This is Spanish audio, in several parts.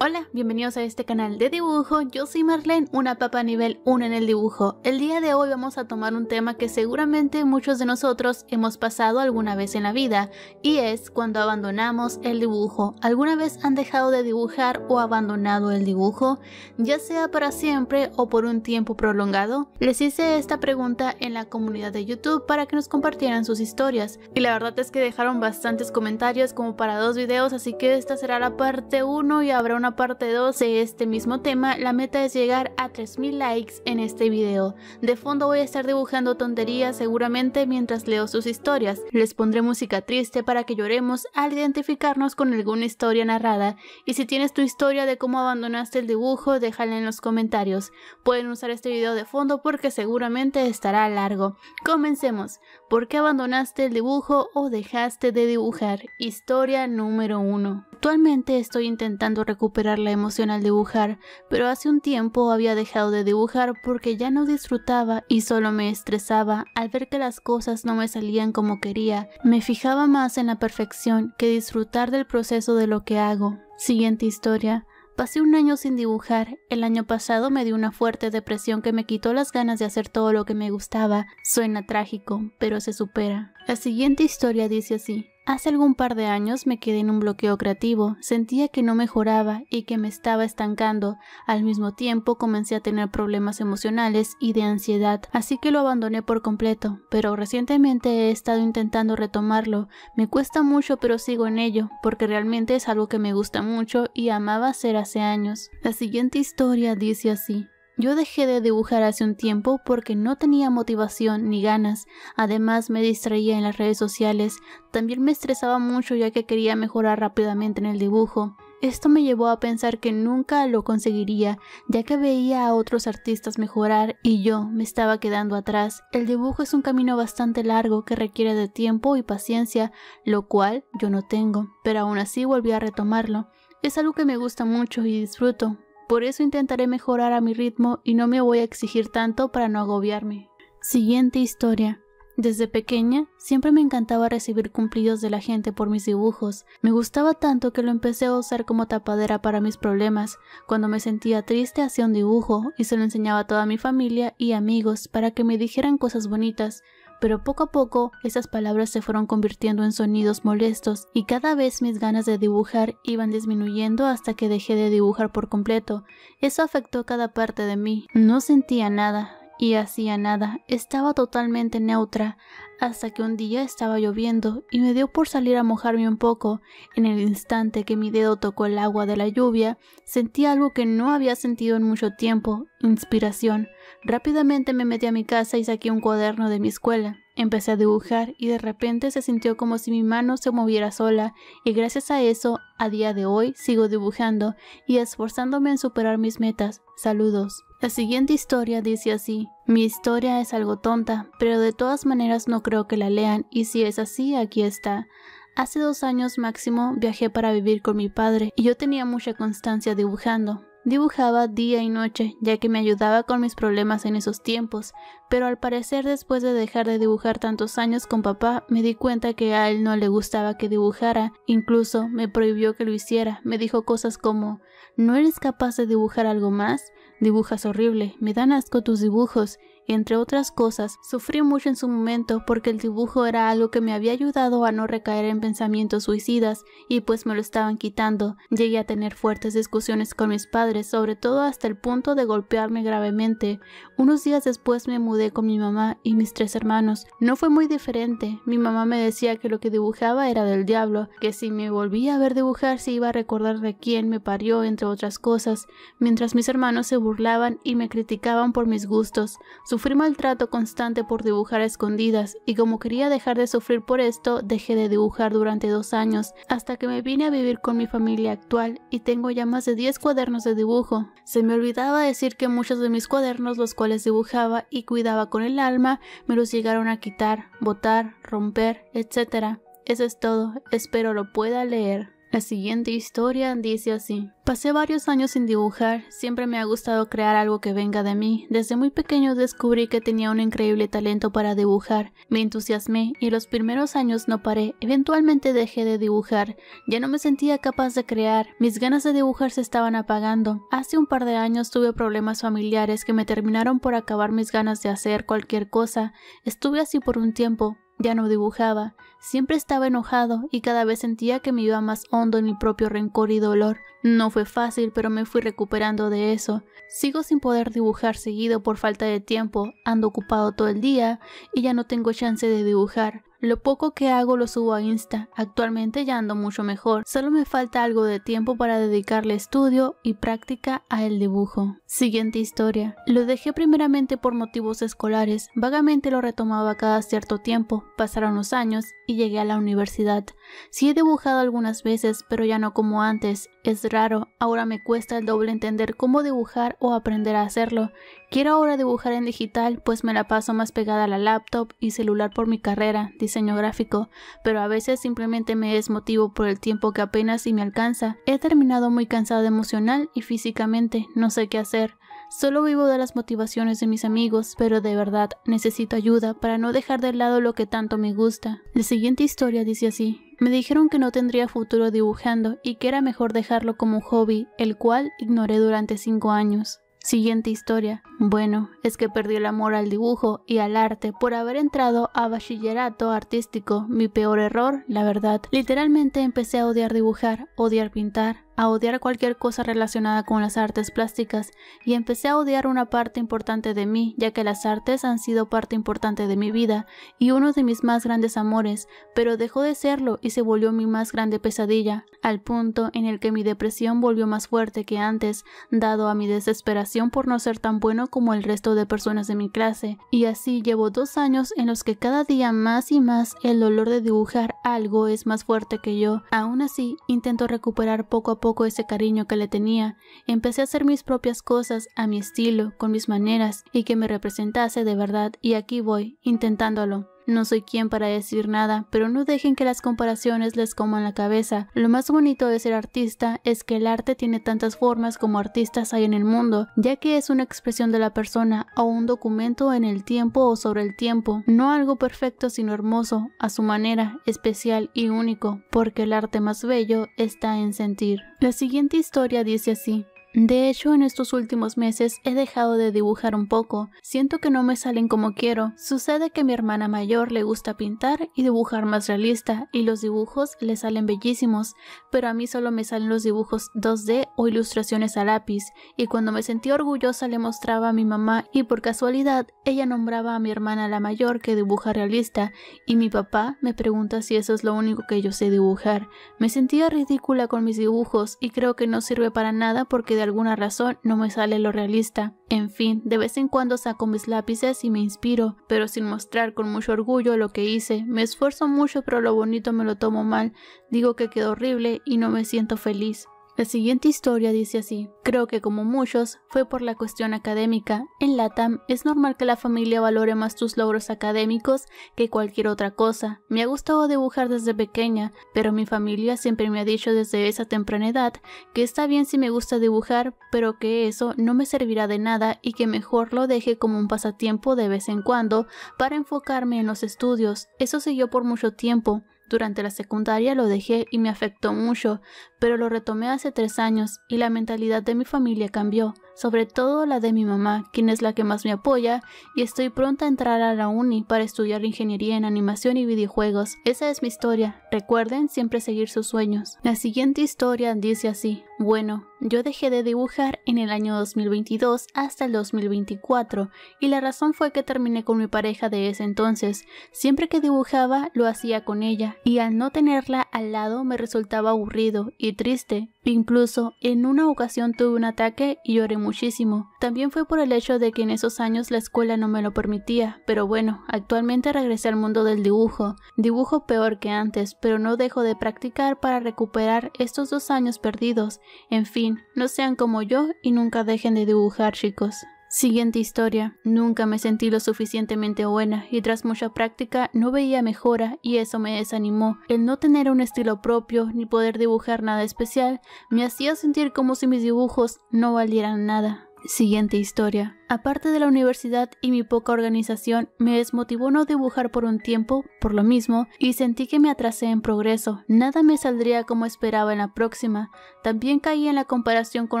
Hola, bienvenidos a este canal de dibujo, yo soy Marlene, una papa nivel 1 en el dibujo. El día de hoy vamos a tomar un tema que seguramente muchos de nosotros hemos pasado alguna vez en la vida, y es cuando abandonamos el dibujo. ¿Alguna vez han dejado de dibujar o abandonado el dibujo? Ya sea para siempre o por un tiempo prolongado. Les hice esta pregunta en la comunidad de YouTube para que nos compartieran sus historias, y la verdad es que dejaron bastantes comentarios como para dos videos, así que esta será la parte 1 y habrá una parte 2 de este mismo tema, la meta es llegar a 3000 likes en este video. De fondo voy a estar dibujando tonterías seguramente mientras leo sus historias. Les pondré música triste para que lloremos al identificarnos con alguna historia narrada. Y si tienes tu historia de cómo abandonaste el dibujo, déjala en los comentarios. Pueden usar este video de fondo porque seguramente estará largo. Comencemos. ¿Por qué abandonaste el dibujo o dejaste de dibujar? Historia número 1. Actualmente estoy intentando recuperar la emoción al dibujar, pero hace un tiempo había dejado de dibujar porque ya no disfrutaba y solo me estresaba al ver que las cosas no me salían como quería. Me fijaba más en la perfección que disfrutar del proceso de lo que hago. Siguiente historia. Pasé un año sin dibujar. El año pasado me dio una fuerte depresión que me quitó las ganas de hacer todo lo que me gustaba. Suena trágico, pero se supera. La siguiente historia dice así. Hace algún par de años me quedé en un bloqueo creativo, sentía que no mejoraba y que me estaba estancando. Al mismo tiempo comencé a tener problemas emocionales y de ansiedad, así que lo abandoné por completo, pero recientemente he estado intentando retomarlo. Me cuesta mucho pero sigo en ello, porque realmente es algo que me gusta mucho y amaba hacer hace años. La siguiente historia dice así. Yo dejé de dibujar hace un tiempo porque no tenía motivación ni ganas, además me distraía en las redes sociales, también me estresaba mucho ya que quería mejorar rápidamente en el dibujo. Esto me llevó a pensar que nunca lo conseguiría, ya que veía a otros artistas mejorar y yo me estaba quedando atrás. El dibujo es un camino bastante largo que requiere de tiempo y paciencia, lo cual yo no tengo, pero aún así volví a retomarlo. Es algo que me gusta mucho y disfruto, por eso intentaré mejorar a mi ritmo y no me voy a exigir tanto para no agobiarme. Siguiente historia. Desde pequeña siempre me encantaba recibir cumplidos de la gente por mis dibujos. Me gustaba tanto que lo empecé a usar como tapadera para mis problemas. Cuando me sentía triste hacía un dibujo y se lo enseñaba a toda mi familia y amigos para que me dijeran cosas bonitas pero poco a poco esas palabras se fueron convirtiendo en sonidos molestos y cada vez mis ganas de dibujar iban disminuyendo hasta que dejé de dibujar por completo. Eso afectó cada parte de mí. No sentía nada y hacía nada. Estaba totalmente neutra hasta que un día estaba lloviendo y me dio por salir a mojarme un poco. En el instante que mi dedo tocó el agua de la lluvia, sentí algo que no había sentido en mucho tiempo, inspiración. Rápidamente me metí a mi casa y saqué un cuaderno de mi escuela. Empecé a dibujar y de repente se sintió como si mi mano se moviera sola y gracias a eso, a día de hoy, sigo dibujando y esforzándome en superar mis metas. Saludos. La siguiente historia dice así, mi historia es algo tonta, pero de todas maneras no creo que la lean y si es así, aquí está. Hace dos años máximo viajé para vivir con mi padre y yo tenía mucha constancia dibujando. Dibujaba día y noche, ya que me ayudaba con mis problemas en esos tiempos, pero al parecer después de dejar de dibujar tantos años con papá, me di cuenta que a él no le gustaba que dibujara, incluso me prohibió que lo hiciera, me dijo cosas como ¿No eres capaz de dibujar algo más? Dibujas horrible, me dan asco tus dibujos, entre otras cosas, sufrí mucho en su momento porque el dibujo era algo que me había ayudado a no recaer en pensamientos suicidas y pues me lo estaban quitando. Llegué a tener fuertes discusiones con mis padres, sobre todo hasta el punto de golpearme gravemente. Unos días después me mudé con mi mamá y mis tres hermanos. No fue muy diferente. Mi mamá me decía que lo que dibujaba era del diablo, que si me volvía a ver dibujar se iba a recordar de quién me parió, entre otras cosas, mientras mis hermanos se burlaban y me criticaban por mis gustos. Sufrí maltrato constante por dibujar a escondidas y como quería dejar de sufrir por esto, dejé de dibujar durante dos años, hasta que me vine a vivir con mi familia actual y tengo ya más de 10 cuadernos de dibujo. Se me olvidaba decir que muchos de mis cuadernos, los cuales dibujaba y cuidaba con el alma, me los llegaron a quitar, botar, romper, etc. Eso es todo, espero lo pueda leer. La siguiente historia dice así. Pasé varios años sin dibujar, siempre me ha gustado crear algo que venga de mí. Desde muy pequeño descubrí que tenía un increíble talento para dibujar. Me entusiasmé y los primeros años no paré. Eventualmente dejé de dibujar. Ya no me sentía capaz de crear. Mis ganas de dibujar se estaban apagando. Hace un par de años tuve problemas familiares que me terminaron por acabar mis ganas de hacer cualquier cosa. Estuve así por un tiempo, ya no dibujaba, siempre estaba enojado y cada vez sentía que me iba más hondo en mi propio rencor y dolor. No fue fácil, pero me fui recuperando de eso. Sigo sin poder dibujar seguido por falta de tiempo, ando ocupado todo el día y ya no tengo chance de dibujar. Lo poco que hago lo subo a Insta. Actualmente ya ando mucho mejor. Solo me falta algo de tiempo para dedicarle estudio y práctica a el dibujo. Siguiente historia. Lo dejé primeramente por motivos escolares. Vagamente lo retomaba cada cierto tiempo. Pasaron los años y llegué a la universidad. Sí he dibujado algunas veces, pero ya no como antes. Es raro. Ahora me cuesta el doble entender cómo dibujar o aprender a hacerlo. Quiero ahora dibujar en digital, pues me la paso más pegada a la laptop y celular por mi carrera, diseño gráfico, pero a veces simplemente me desmotivo por el tiempo que apenas si me alcanza. He terminado muy cansada emocional y físicamente, no sé qué hacer. Solo vivo de las motivaciones de mis amigos, pero de verdad necesito ayuda para no dejar de lado lo que tanto me gusta. La siguiente historia dice así. Me dijeron que no tendría futuro dibujando y que era mejor dejarlo como un hobby, el cual ignoré durante cinco años. Siguiente historia. Bueno, es que perdí el amor al dibujo y al arte por haber entrado a bachillerato artístico. Mi peor error, la verdad. Literalmente empecé a odiar dibujar, odiar pintar, a odiar cualquier cosa relacionada con las artes plásticas y empecé a odiar una parte importante de mí, ya que las artes han sido parte importante de mi vida y uno de mis más grandes amores, pero dejó de serlo y se volvió mi más grande pesadilla, al punto en el que mi depresión volvió más fuerte que antes, dado a mi desesperación por no ser tan bueno como el resto de personas de mi clase, y así llevo dos años en los que cada día más y más el dolor de dibujar algo es más fuerte que yo. Aún así, intento recuperar poco a poco poco ese cariño que le tenía, empecé a hacer mis propias cosas a mi estilo, con mis maneras, y que me representase de verdad, y aquí voy, intentándolo. No soy quien para decir nada, pero no dejen que las comparaciones les coman la cabeza. Lo más bonito de ser artista es que el arte tiene tantas formas como artistas hay en el mundo, ya que es una expresión de la persona o un documento en el tiempo o sobre el tiempo, no algo perfecto sino hermoso, a su manera, especial y único, porque el arte más bello está en sentir. La siguiente historia dice así. De hecho, en estos últimos meses he dejado de dibujar un poco. Siento que no me salen como quiero. Sucede que a mi hermana mayor le gusta pintar y dibujar más realista, y los dibujos le salen bellísimos, pero a mí solo me salen los dibujos 2D o ilustraciones a lápiz, y cuando me sentí orgullosa le mostraba a mi mamá y por casualidad ella nombraba a mi hermana la mayor que dibuja realista, y mi papá me pregunta si eso es lo único que yo sé dibujar. Me sentía ridícula con mis dibujos y creo que no sirve para nada porque de alguna razón no me sale lo realista. En fin, de vez en cuando saco mis lápices y me inspiro, pero sin mostrar con mucho orgullo lo que hice. Me esfuerzo mucho, pero lo bonito me lo tomo mal. Digo que quedó horrible y no me siento feliz. La siguiente historia dice así, creo que como muchos fue por la cuestión académica. En LATAM es normal que la familia valore más tus logros académicos que cualquier otra cosa. Me ha gustado dibujar desde pequeña, pero mi familia siempre me ha dicho desde esa temprana edad que está bien si me gusta dibujar, pero que eso no me servirá de nada y que mejor lo deje como un pasatiempo de vez en cuando para enfocarme en los estudios. Eso siguió por mucho tiempo. Durante la secundaria lo dejé y me afectó mucho, pero lo retomé hace tres años y la mentalidad de mi familia cambió, sobre todo la de mi mamá, quien es la que más me apoya, y estoy pronta a entrar a la uni para estudiar ingeniería en animación y videojuegos. Esa es mi historia. Recuerden siempre seguir sus sueños. La siguiente historia dice así. Bueno, yo dejé de dibujar en el año 2022 hasta el 2024 y la razón fue que terminé con mi pareja de ese entonces. Siempre que dibujaba lo hacía con ella y al no tenerla al lado me resultaba aburrido y triste. Incluso en una ocasión tuve un ataque y lloré muchísimo. También fue por el hecho de que en esos años la escuela no me lo permitía, pero bueno, actualmente regresé al mundo del dibujo. Dibujo peor que antes, pero no dejo de practicar para recuperar estos dos años perdidos. En fin, no sean como yo y nunca dejen de dibujar, chicos. Siguiente historia. Nunca me sentí lo suficientemente buena y tras mucha práctica no veía mejora y eso me desanimó. El no tener un estilo propio ni poder dibujar nada especial me hacía sentir como si mis dibujos no valieran nada. Siguiente historia. Aparte de la universidad y mi poca organización, me desmotivó no dibujar por un tiempo, por lo mismo, y sentí que me atrasé en progreso. Nada me saldría como esperaba en la próxima. También caí en la comparación con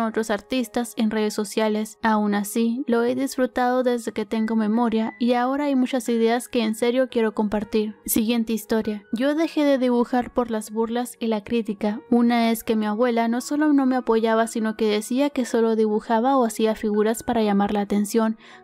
otros artistas en redes sociales. Aún así, lo he disfrutado desde que tengo memoria y ahora hay muchas ideas que en serio quiero compartir. Siguiente historia. Yo dejé de dibujar por las burlas y la crítica. Una es que mi abuela no solo no me apoyaba, sino que decía que solo dibujaba o hacía figuras para llamar la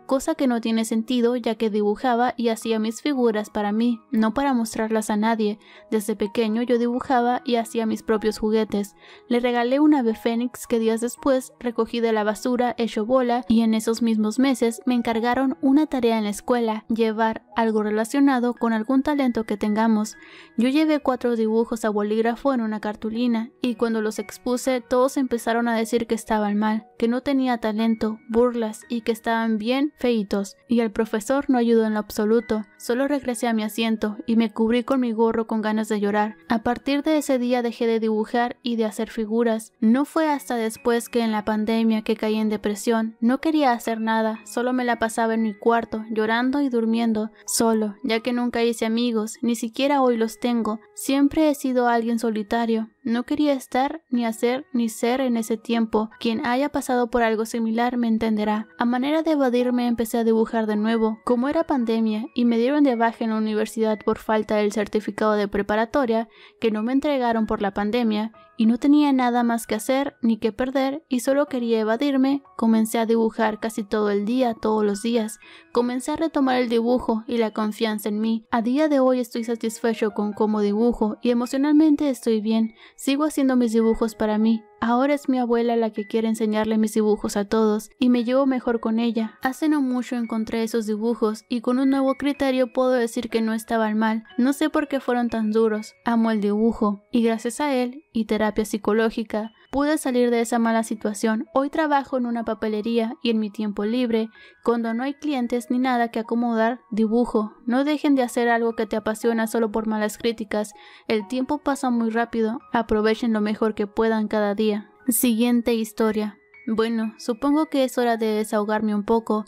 cosa que no tiene sentido ya que dibujaba y hacía mis figuras para mí, no para mostrarlas a nadie. Desde pequeño yo dibujaba y hacía mis propios juguetes. Le regalé un ave fénix que días después recogí de la basura hecho bola y en esos mismos meses me encargaron una tarea en la escuela, llevar algo relacionado con algún talento que tengamos. Yo llevé cuatro dibujos a bolígrafo en una cartulina y cuando los expuse todos empezaron a decir que estaban mal, que no tenía talento, burlas y que estaban bien feitos, y el profesor no ayudó en lo absoluto. Solo regresé a mi asiento y me cubrí con mi gorro con ganas de llorar. A partir de ese día dejé de dibujar y de hacer figuras. No fue hasta después que en la pandemia que caí en depresión. No quería hacer nada, solo me la pasaba en mi cuarto, llorando y durmiendo, solo, ya que nunca hice amigos, ni siquiera hoy los tengo. Siempre he sido alguien solitario. No quería estar, ni hacer, ni ser en ese tiempo. Quien haya pasado por algo similar me entenderá. A manera de evadirme empecé a dibujar de nuevo. Como era pandemia y me dieron de baja en la universidad por falta del certificado de preparatoria, que no me entregaron por la pandemia, y no tenía nada más que hacer ni que perder y solo quería evadirme, comencé a dibujar casi todo el día, todos los días. Comencé a retomar el dibujo y la confianza en mí. A día de hoy estoy satisfecho con cómo dibujo y emocionalmente estoy bien. Sigo haciendo mis dibujos para mí, Ahora es mi abuela la que quiere enseñarle mis dibujos a todos y me llevo mejor con ella. Hace no mucho encontré esos dibujos y con un nuevo criterio puedo decir que no estaban mal. No sé por qué fueron tan duros. Amo el dibujo y gracias a él y terapia psicológica pude salir de esa mala situación. Hoy trabajo en una papelería y en mi tiempo libre, cuando no hay clientes ni nada que acomodar, dibujo. No dejen de hacer algo que te apasiona solo por malas críticas. El tiempo pasa muy rápido. Aprovechen lo mejor que puedan cada día. Siguiente historia. Bueno, supongo que es hora de desahogarme un poco.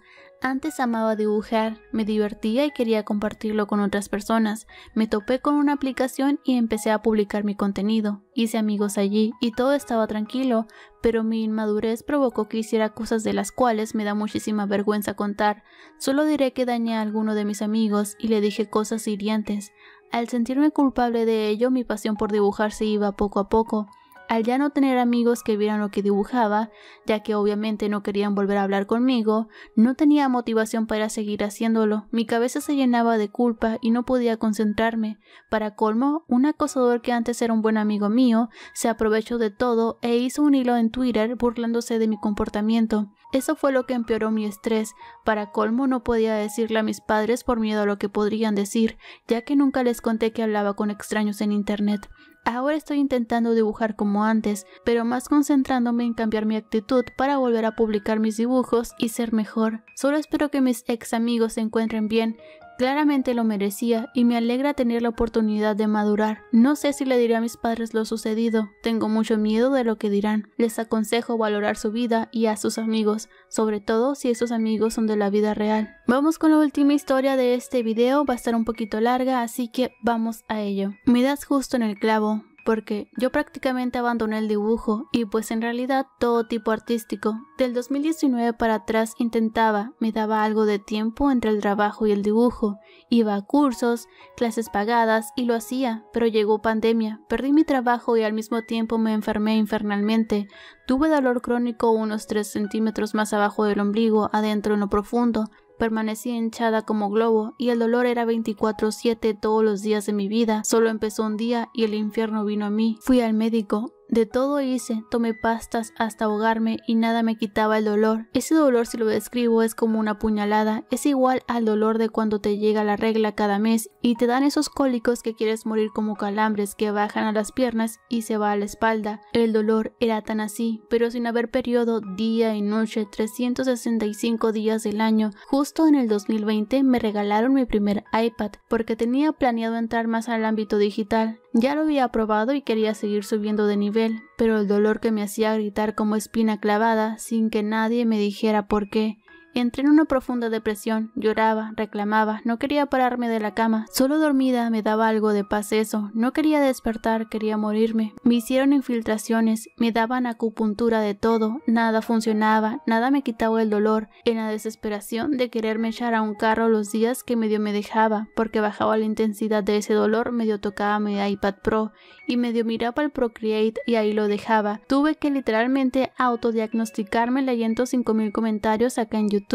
Antes amaba dibujar, me divertía y quería compartirlo con otras personas. Me topé con una aplicación y empecé a publicar mi contenido. Hice amigos allí y todo estaba tranquilo, pero mi inmadurez provocó que hiciera cosas de las cuales me da muchísima vergüenza contar. Solo diré que dañé a alguno de mis amigos y le dije cosas hirientes. Al sentirme culpable de ello, mi pasión por dibujar se iba poco a poco. Al ya no tener amigos que vieran lo que dibujaba, ya que obviamente no querían volver a hablar conmigo, no tenía motivación para seguir haciéndolo. Mi cabeza se llenaba de culpa y no podía concentrarme. Para colmo, un acosador que antes era un buen amigo mío se aprovechó de todo e hizo un hilo en Twitter burlándose de mi comportamiento. Eso fue lo que empeoró mi estrés. Para colmo no podía decirle a mis padres por miedo a lo que podrían decir, ya que nunca les conté que hablaba con extraños en Internet. Ahora estoy intentando dibujar como antes, pero más concentrándome en cambiar mi actitud para volver a publicar mis dibujos y ser mejor. Solo espero que mis ex amigos se encuentren bien, Claramente lo merecía y me alegra tener la oportunidad de madurar. No sé si le diré a mis padres lo sucedido, tengo mucho miedo de lo que dirán. Les aconsejo valorar su vida y a sus amigos, sobre todo si esos amigos son de la vida real. Vamos con la última historia de este video, va a estar un poquito larga, así que vamos a ello. Me das justo en el clavo porque yo prácticamente abandoné el dibujo y pues en realidad todo tipo artístico. Del 2019 para atrás intentaba, me daba algo de tiempo entre el trabajo y el dibujo, iba a cursos, clases pagadas y lo hacía, pero llegó pandemia, perdí mi trabajo y al mismo tiempo me enfermé infernalmente. Tuve dolor crónico unos 3 centímetros más abajo del ombligo, adentro en lo profundo, Permanecí hinchada como globo y el dolor era 24/7 todos los días de mi vida. Solo empezó un día y el infierno vino a mí. Fui al médico De todo hice, tomé pastas hasta ahogarme y nada me quitaba el dolor. Ese dolor si lo describo es como una puñalada, es igual al dolor de cuando te llega la regla cada mes y te dan esos cólicos que quieres morir como calambres que bajan a las piernas y se va a la espalda. El dolor era tan así, pero sin haber periodo día y noche 365 días del año. Justo en el 2020 me regalaron mi primer iPad porque tenía planeado entrar más al ámbito digital. Ya lo había probado y quería seguir subiendo de nivel, pero el dolor que me hacía gritar como espina clavada sin que nadie me dijera por qué, Entré en una profunda depresión, lloraba, reclamaba, no quería pararme de la cama, solo dormida me daba algo de paz eso, no quería despertar, quería morirme. Me hicieron infiltraciones, me daban acupuntura de todo, nada funcionaba, nada me quitaba el dolor, en la desesperación de quererme echar a un carro los días que medio me dejaba, porque bajaba la intensidad de ese dolor, medio tocaba mi iPad Pro y medio miraba el Procreate y ahí lo dejaba. Tuve que literalmente autodiagnosticarme leyendo 5000 comentarios acá en YouTube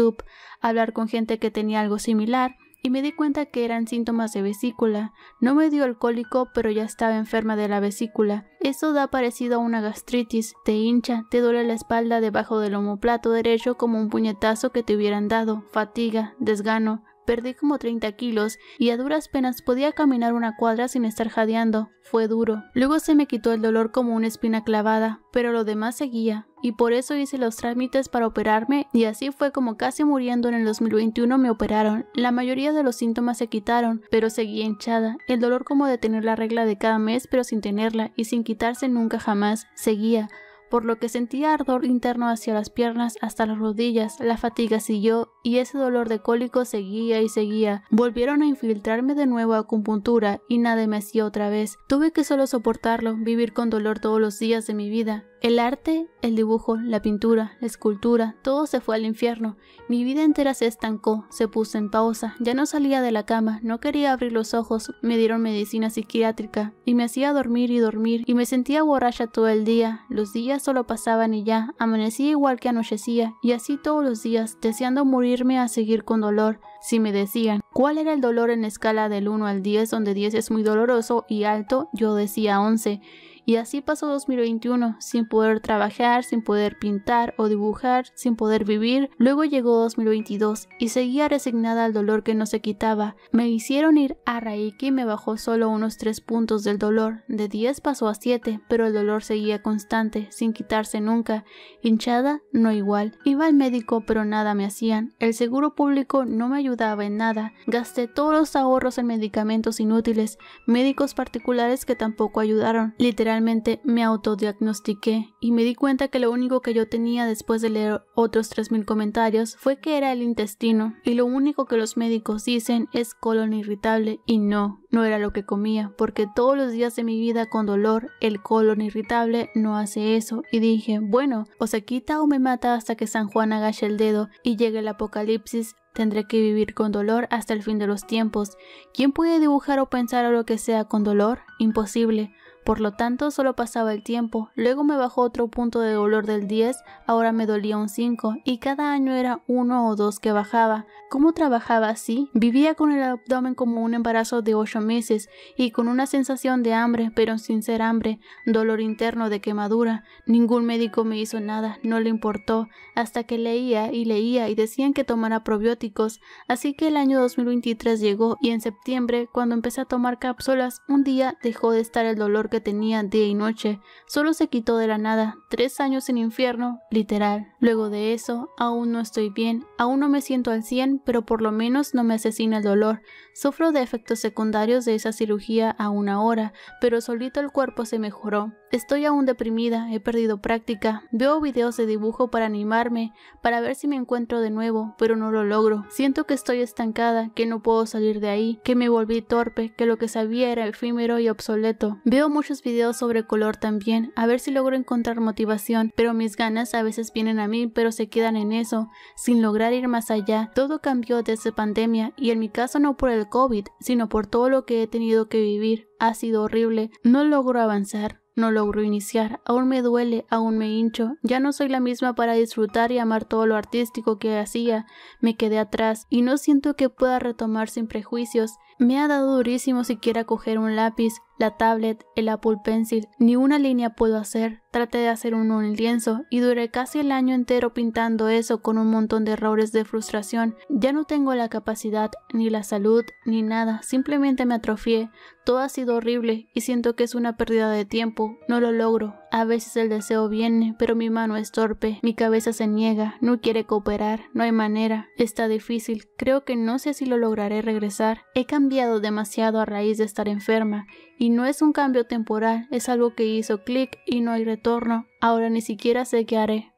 hablar con gente que tenía algo similar y me di cuenta que eran síntomas de vesícula. No me dio alcohólico, pero ya estaba enferma de la vesícula. Eso da parecido a una gastritis, te hincha, te duele la espalda debajo del omoplato derecho como un puñetazo que te hubieran dado, fatiga, desgano, Perdí como 30 kilos y a duras penas podía caminar una cuadra sin estar jadeando. Fue duro. Luego se me quitó el dolor como una espina clavada, pero lo demás seguía, y por eso hice los trámites para operarme y así fue como casi muriendo en el 2021 me operaron. La mayoría de los síntomas se quitaron, pero seguía hinchada. El dolor como de tener la regla de cada mes pero sin tenerla y sin quitarse nunca jamás, seguía por lo que sentía ardor interno hacia las piernas hasta las rodillas, la fatiga siguió y ese dolor de cólico seguía y seguía. Volvieron a infiltrarme de nuevo a acupuntura y nada me hacía otra vez. Tuve que solo soportarlo, vivir con dolor todos los días de mi vida. El arte, el dibujo, la pintura, la escultura, todo se fue al infierno. Mi vida entera se estancó, se puso en pausa, ya no salía de la cama, no quería abrir los ojos, me dieron medicina psiquiátrica y me hacía dormir y dormir y me sentía borracha todo el día. Los días solo pasaban y ya, amanecía igual que anochecía y así todos los días, deseando morirme a seguir con dolor. Si me decían cuál era el dolor en escala del 1 al 10, donde 10 es muy doloroso y alto, yo decía 11 y así pasó 2021, sin poder trabajar, sin poder pintar o dibujar, sin poder vivir. Luego llegó 2022 y seguía resignada al dolor que no se quitaba. Me hicieron ir a Reiki y me bajó solo unos 3 puntos del dolor. De 10 pasó a 7, pero el dolor seguía constante, sin quitarse nunca. Hinchada, no igual. Iba al médico, pero nada me hacían. El seguro público no me ayudaba en nada. Gasté todos los ahorros en medicamentos inútiles, médicos particulares que tampoco ayudaron. Literalmente me autodiagnostiqué y me di cuenta que lo único que yo tenía después de leer otros 3.000 comentarios fue que era el intestino y lo único que los médicos dicen es colon irritable y no, no era lo que comía porque todos los días de mi vida con dolor el colon irritable no hace eso y dije bueno o se quita o me mata hasta que San Juan agache el dedo y llegue el apocalipsis Tendré que vivir con dolor hasta el fin de los tiempos. ¿Quién puede dibujar o pensar o lo que sea con dolor? Imposible. Por lo tanto, solo pasaba el tiempo. Luego me bajó otro punto de dolor del 10, ahora me dolía un 5, y cada año era uno o dos que bajaba. ¿Cómo trabajaba así? Vivía con el abdomen como un embarazo de 8 meses y con una sensación de hambre, pero sin ser hambre, dolor interno de quemadura. Ningún médico me hizo nada, no le importó, hasta que leía y leía y decían que tomara probióticos. Así que el año 2023 llegó y en septiembre, cuando empecé a tomar cápsulas, un día dejó de estar el dolor que tenía día y noche, solo se quitó de la nada, tres años en infierno, literal. Luego de eso, aún no estoy bien, aún no me siento al 100, pero por lo menos no me asesina el dolor. Sufro de efectos secundarios de esa cirugía a una hora, pero solito el cuerpo se mejoró. Estoy aún deprimida, he perdido práctica, veo videos de dibujo para animarme, para ver si me encuentro de nuevo, pero no lo logro. Siento que estoy estancada, que no puedo salir de ahí, que me volví torpe, que lo que sabía era efímero y obsoleto. Veo muchos videos sobre color también, a ver si logro encontrar motivación, pero mis ganas a veces vienen a pero se quedan en eso, sin lograr ir más allá. Todo cambió desde pandemia y en mi caso no por el COVID, sino por todo lo que he tenido que vivir. Ha sido horrible, no logro avanzar. No logro iniciar, aún me duele, aún me hincho, ya no soy la misma para disfrutar y amar todo lo artístico que hacía, me quedé atrás y no siento que pueda retomar sin prejuicios, me ha dado durísimo siquiera coger un lápiz, la tablet, el Apple Pencil, ni una línea puedo hacer. Traté de hacer uno en lienzo y duré casi el año entero pintando eso con un montón de errores de frustración. Ya no tengo la capacidad, ni la salud, ni nada, simplemente me atrofié. Todo ha sido horrible y siento que es una pérdida de tiempo. No lo logro. A veces el deseo viene, pero mi mano es torpe, mi cabeza se niega, no quiere cooperar, no hay manera. Está difícil, creo que no sé si lo lograré regresar. He cambiado demasiado a raíz de estar enferma y no es un cambio temporal, es algo que hizo clic y no hay retorno. Ahora ni siquiera sé qué haré.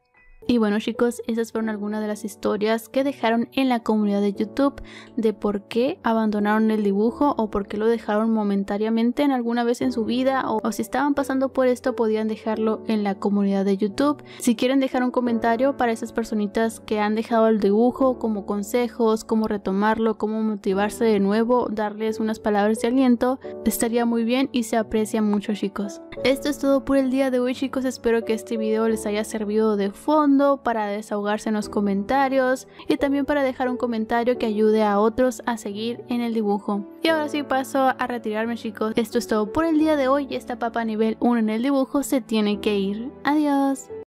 Y bueno chicos, esas fueron algunas de las historias que dejaron en la comunidad de YouTube de por qué abandonaron el dibujo o por qué lo dejaron momentáneamente en alguna vez en su vida o, si estaban pasando por esto podían dejarlo en la comunidad de YouTube. Si quieren dejar un comentario para esas personitas que han dejado el dibujo como consejos, cómo retomarlo, cómo motivarse de nuevo, darles unas palabras de aliento, estaría muy bien y se aprecia mucho chicos. Esto es todo por el día de hoy chicos, espero que este video les haya servido de fondo para desahogarse en los comentarios y también para dejar un comentario que ayude a otros a seguir en el dibujo. Y ahora sí paso a retirarme chicos. Esto es todo por el día de hoy. Esta papa nivel 1 en el dibujo se tiene que ir. Adiós.